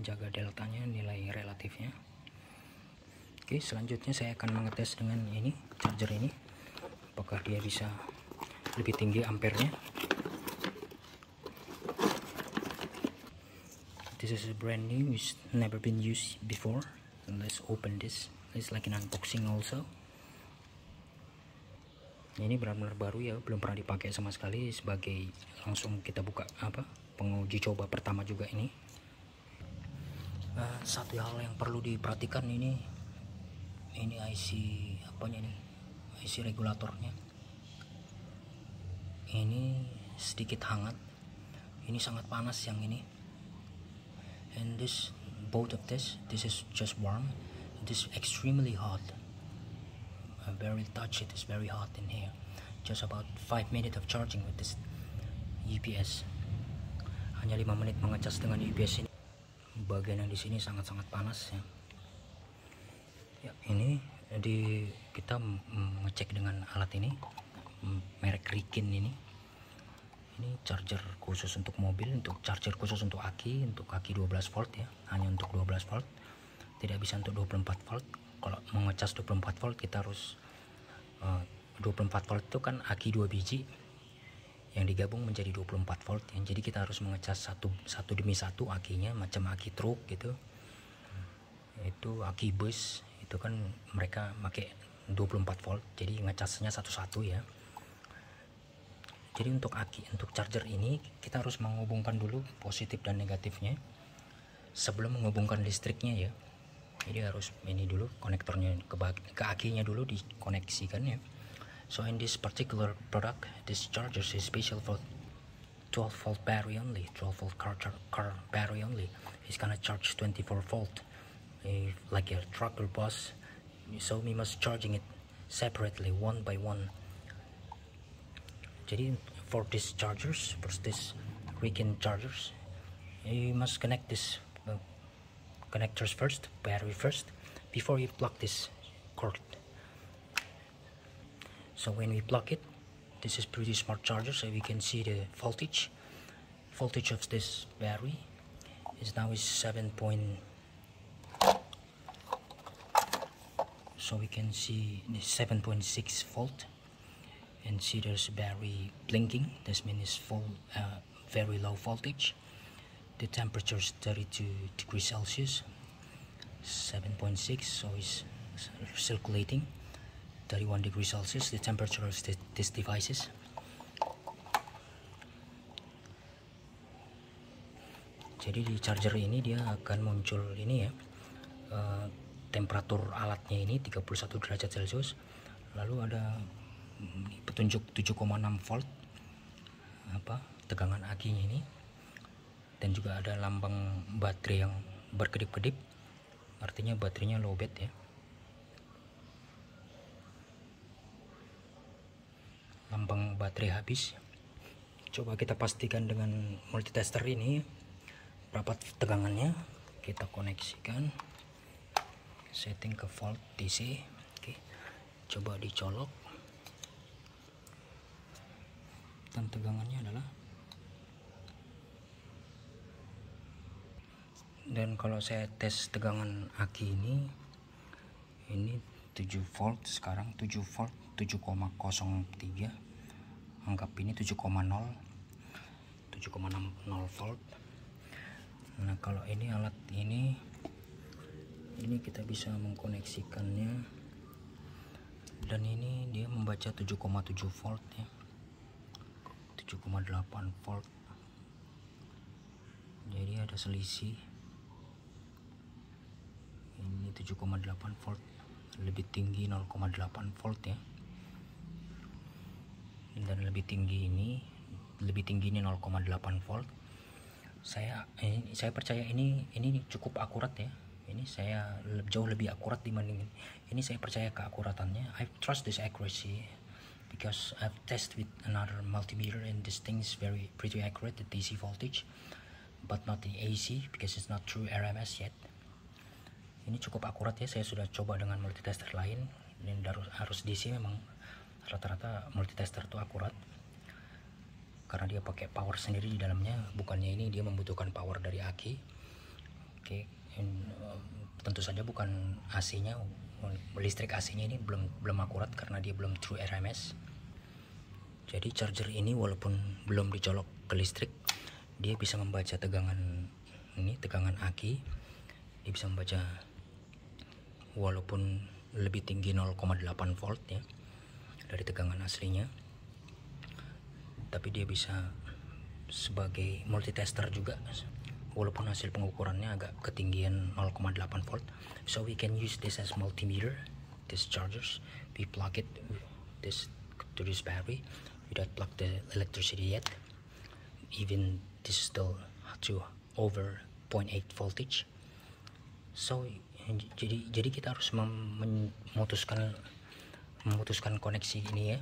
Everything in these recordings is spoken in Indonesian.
jaga deltanya nilai relatifnya. Oke selanjutnya saya akan mengetes dengan ini charger ini. Apakah dia bisa lebih tinggi ampernya? This is brand new it's never been used before. Let's open this. It's like an unboxing also. Ini benar-benar baru ya belum pernah dipakai sama sekali. Sebagai langsung kita buka apa penguji coba pertama juga ini uh, satu hal yang perlu diperhatikan ini ini IC apanya nih? IC regulatornya. Ini sedikit hangat. Ini sangat panas yang ini. And this both of this this is just warm. This is extremely hot. I very touch it is very hot in here. Just about 5 minutes of charging with this UPS hanya 5 menit mengecas dengan UPS ini bagian yang di sini sangat-sangat panas ya. Ya ini di kita mengecek dengan alat ini merek Rikin ini. Ini charger khusus untuk mobil untuk charger khusus untuk aki untuk aki 12 volt ya. Hanya untuk 12 volt tidak bisa untuk 24 volt. Kalau mengecas 24 volt kita harus uh, 24 volt itu kan aki 2 biji yang digabung menjadi 24 volt ya. jadi kita harus mengecas satu satu demi satu akinya macam aki truk gitu. Itu aki bus itu kan mereka pakai 24 volt jadi ngecasnya satu-satu ya. Jadi untuk aki untuk charger ini kita harus menghubungkan dulu positif dan negatifnya sebelum menghubungkan listriknya ya. Jadi harus ini dulu konektornya ke, ke akinya dulu dikoneksikan ya so in this particular product this charger is special for 12 volt battery only 12 volt car, car battery only. It's gonna charge 24 volt. Like a truck or bus so we must charging it separately one by one. Jadi for these chargers for this weekend chargers you must connect this uh, connectors first battery first before you plug this cord so when we plug it this is pretty smart charger so we can see the voltage. Voltage of this battery is now is 7 point so we can see the 7.6 volt and see there's battery blinking. This means full uh, very low voltage. The temperature is 32 degrees celsius 7.6 so it's circulating 31 degrees celsius the temperature of this, this devices. Jadi di charger ini dia akan muncul ini ya uh, temperatur alatnya ini 31 derajat celcius lalu ada petunjuk 7,6 volt apa tegangan akinya ini dan juga ada lambang baterai yang berkedip-kedip artinya baterainya lowbat ya lambang baterai habis. Coba kita pastikan dengan multitester ini berapa tegangannya kita koneksikan setting ke volt DC oke. Coba dicolok. Dan tegangannya adalah dan kalau saya tes tegangan aki ini ini 7 volt sekarang 7 volt 7,03 anggap ini 7,0 7,60 volt. Nah kalau ini alat ini ini kita bisa mengkoneksikannya. Dan ini dia membaca 7,7 volt ya. 7,8 volt. Jadi ada selisih. Ini 7,8 volt. Lebih tinggi 0,8 volt ya dan lebih tinggi ini lebih tinggi ini 0,8 volt. Saya ini saya percaya ini ini cukup akurat ya. Ini saya jauh lebih akurat dibanding ini. Saya percaya keakuratannya. I trust this accuracy because I've tested with another multimeter and this thing is very pretty accurate the DC voltage but not the AC because it's not true RMS yet. Ini cukup akurat ya. Saya sudah coba dengan multitester lain. Dan harus DC memang rata-rata multitester itu akurat. Karena dia pakai power sendiri di dalamnya. Bukannya ini dia membutuhkan power dari aki Oke, in- um, tentu saja bukan AC-nya, listrik AC-nya ini belum belum akurat karena dia belum true RMS. Jadi charger ini walaupun belum dicolok ke listrik, dia bisa membaca tegangan ini tegangan aki. Dia bisa membaca walaupun lebih tinggi 0,8 volt ya dari tegangan aslinya. Tapi dia bisa sebagai multitester juga. Walaupun hasil pengukurannya agak ketinggian 0,8 volt. So we can use this as multimeter this chargers. We plug it this to this battery we don't plug the electricity yet. Even this is still to over 0.8 voltage. So jadi jadi kita harus mem- memutuskan memutuskan koneksi ini ya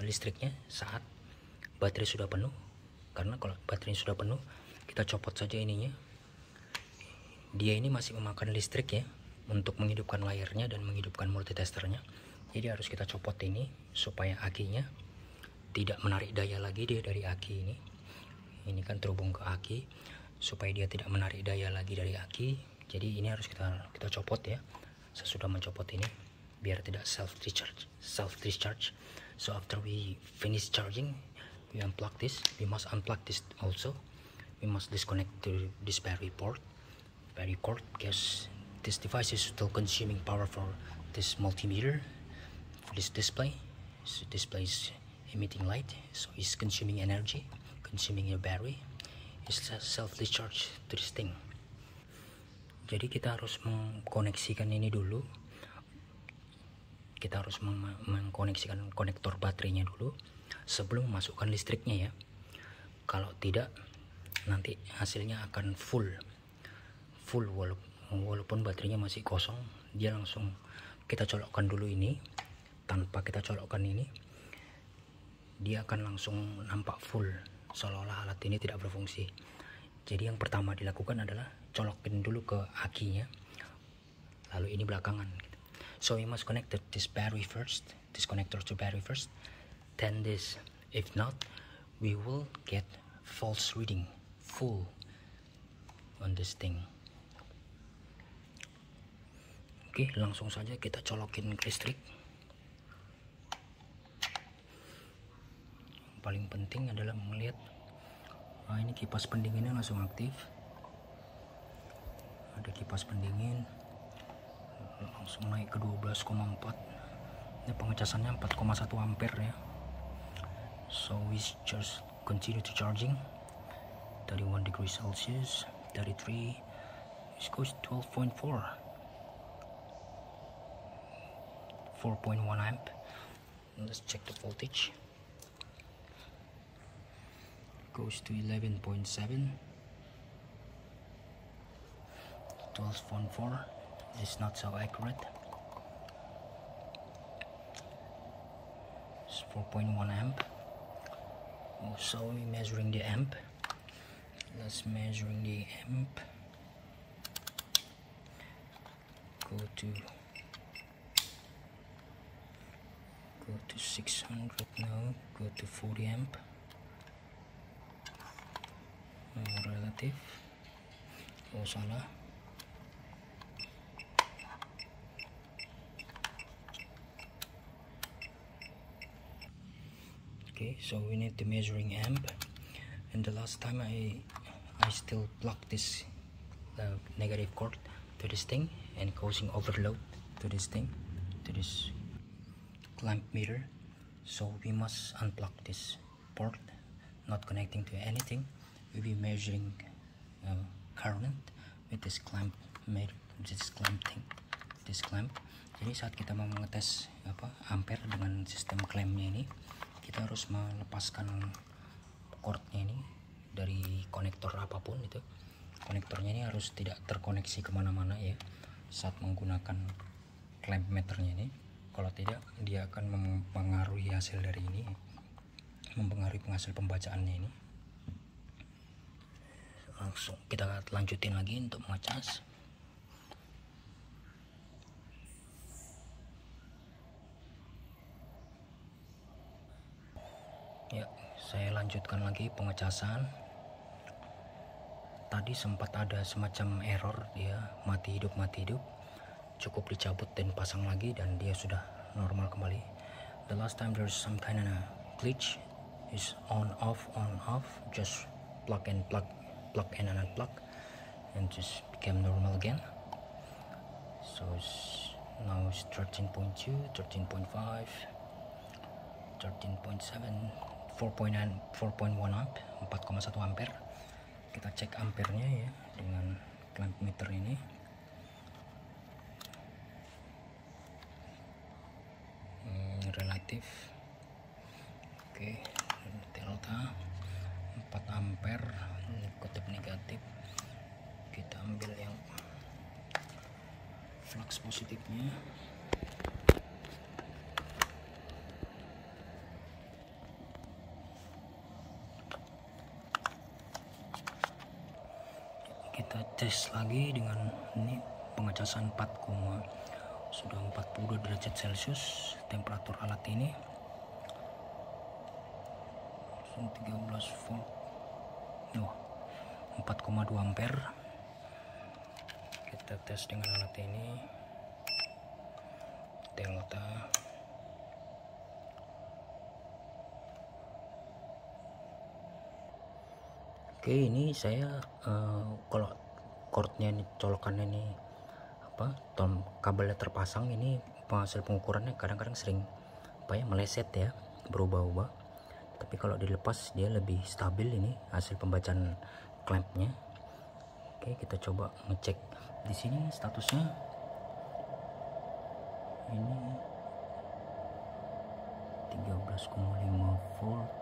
listriknya saat baterai sudah penuh. Karena kalau baterainya sudah penuh kita copot saja ininya. Dia ini masih memakan listrik ya untuk menghidupkan layarnya dan menghidupkan multitesternya jadi harus kita copot ini supaya akinya tidak menarik daya lagi dia dari aki ini. Ini kan terhubung ke aki supaya dia tidak menarik daya lagi dari aki. Jadi ini harus kita kita copot ya saya sudah mencopot ini biar tidak self discharge self discharge so after we finish charging we unplug this. We must unplug this also. We must disconnect to this battery port. Battery cord because this device is still consuming power for this multimeter for this display. So display is emitting light so it's consuming energy consuming your battery. It's self discharge to this thing. Jadi kita harus mengkoneksikan ini dulu kita harus meng- mengkoneksikan konektor baterainya dulu sebelum memasukkan listriknya ya. Kalau tidak nanti hasilnya akan full full walaupun, walaupun baterainya masih kosong. Dia langsung kita colokkan dulu ini. Tanpa kita colokkan ini dia akan langsung nampak full. Seolah-olah alat ini tidak berfungsi. Jadi yang pertama dilakukan adalah colokin dulu ke akinya lalu ini belakangan so we must connect this battery first this connector to battery first. Then this if not we will get false reading full on this thing. Oke langsung saja kita colokin listrik. Paling penting adalah melihat nah ini kipas pendinginnya langsung aktif. Ada kipas pendingin langsung naik ke 12,4 ini pengecasannya 4,1 ampere ya. So we just continue to charging. 31 degrees celsius. 33 it goes 12.4 4.1 amp. Let's check the voltage. Goes to 11.7 12.4 is not so accurate. It's 4.1 amp. Oh, so we measuring the amp. Let's measuring the amp. Go to go to 600 now. Go to 40 amp. Relative. Oh salah okay so we need the measuring amp. And the last time I I still plug this uh, negative cord to this thing and causing overload to this thing to this clamp meter. So we must unplug this port not connecting to anything. We'll be measuring uh, current with this clamp meter this clamp thing this clamp. Jadi saat kita mau mengetes apa ampere dengan sistem klampnya ini kita harus melepaskan cordnya ini dari konektor apa pun itu. Konektornya ini harus tidak terkoneksi ke mana-mana ya saat menggunakan clamp meternya ini. Kalau tidak dia akan mempengaruhi hasil dari ini mempengaruhi penghasil pembacaannya ini. Langsung kita lanjutin lagi untuk mengecas ya saya lanjutkan lagi pengecasan. Tadi sempat ada semacam error dia mati hidup mati hidup. Cukup dicabut dan pasang lagi dan dia sudah normal kembali. The last time there's some kind of a glitch is on off on off. Just plug and plug plug and unplug. And just became normal again. So it's, now it's 13.2 13.5 13.7 4.9 4.1 amp 4,1 ampere. Kita cek ampernya ya dengan clamp meter ini. Hmm, relatif. Oke delta 4 ampere kutip negatif. Kita ambil yang flux positifnya kita tes lagi dengan ini pengecasan 4, sudah 40 derajat celcius temperatur alat ini. 13 volt. Oh, 4,2 ampere. Kita tes dengan alat ini. Delta oke ini saya uh, kalau cordnya ini colokannya ini apa tom kabelnya terpasang ini hasil pengukurannya kadang-kadang sering apa ya meleset ya berubah-ubah. Tapi kalau dilepas dia lebih stabil ini hasil pembacaan clampnya. Oke kita coba ngecek. Di sini statusnya. Ini 13,5 volt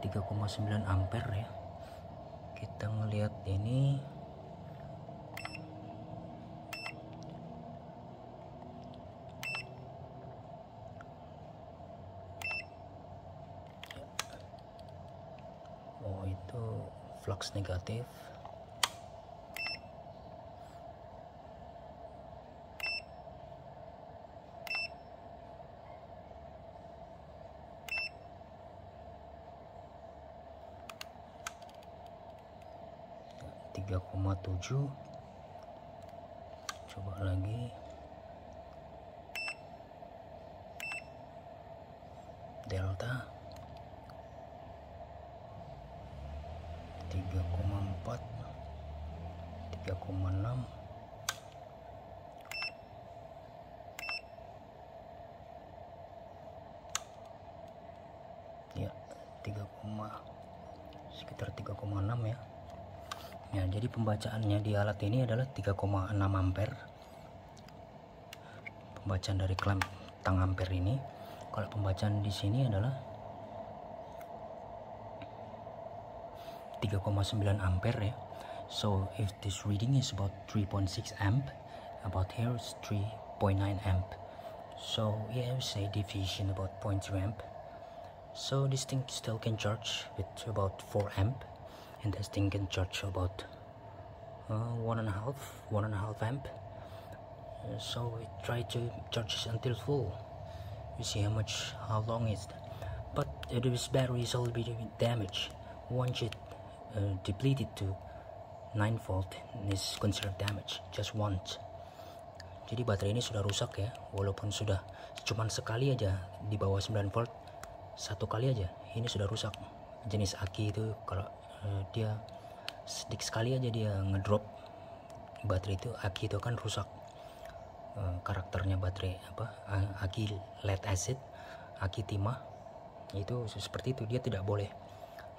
3,9 ampere ya. Kita ngelihat ini. Oh itu flux negatif tiga koma tujuh. Coba lagi. Delta. tiga koma empat. tiga koma enam. Ya tiga sekitar 3,6 ya ya jadi pembacaannya di alat ini adalah 3,6 ampere. Pembacaan dari clamp tang ampere ini. Kalau pembacaan di sini adalah 3,9 ampere ya. So if this reading is about 3.6 amp about here is 3.9 amp. So yeah would say deviation about 0.2 amp. So this thing still can charge with about 4 amp and this thing can charge about uh, one and a half one and a half amp. Uh, so we try to charge until full. You see how much how long is that. But uh, this battery is already damaged once it uh, depleted to 9 volt is considered damage just once. Jadi baterai ini sudah rusak ya walaupun sudah cuman sekali aja di bawah 9 volt satu kali aja ini sudah rusak. Jenis aki itu kalau uh, dia sedikit sekali aja dia ngedrop baterai itu. Aki itu kan rusak uh, karakternya baterai apa aki lead acid aki timah. Itu seperti itu dia tidak boleh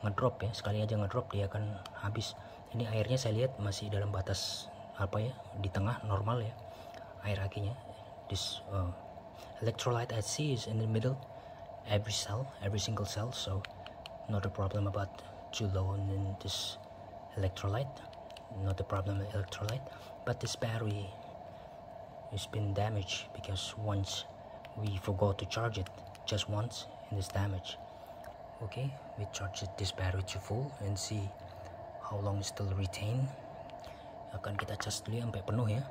ngedrop ya. Sekali aja ngedrop dia akan habis. Ini airnya saya lihat masih dalam batas apa ya di tengah normal ya air akinya. This uh, electrolyte I see is in the middle every cell every single cell so not a problem about too low in this electrolyte not a problem with electrolyte but this battery has been damaged because once we forgot to charge it just once and it's damaged. Okay we charge it, this battery to full and see how long it still retain akan kita cas dulu sampai penuh ya